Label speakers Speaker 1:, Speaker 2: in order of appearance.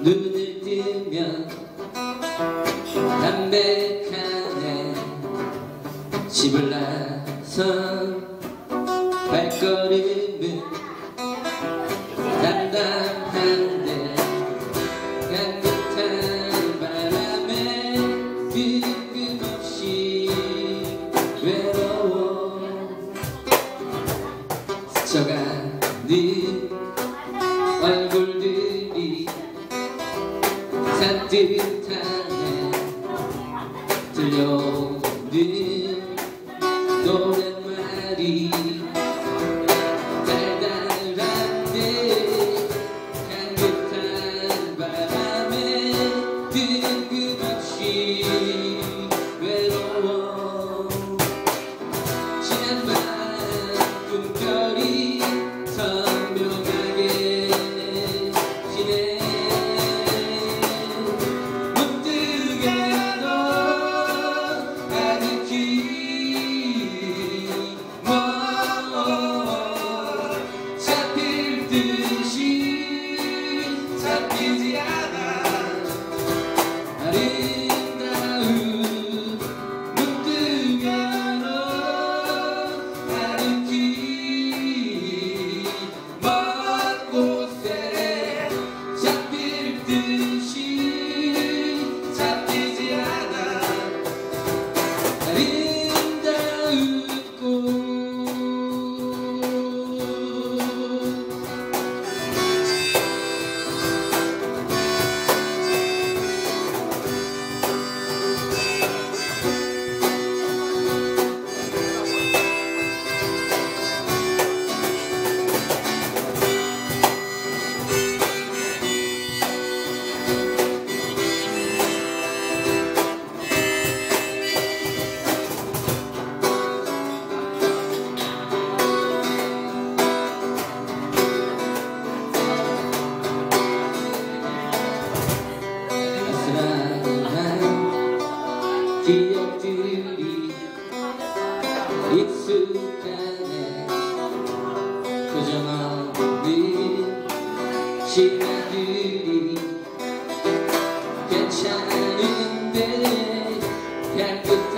Speaker 1: 눈을 뜨면 담백하네. 집을 나선 발걸음은 담담한데 향긋한 바람에 뜬금없이 외로워. 스쳐가는 산뜻하네 들려오는 노랫 Deus. 기억들이 익숙하네 그저없는 시간들이 괜찮은데 향긋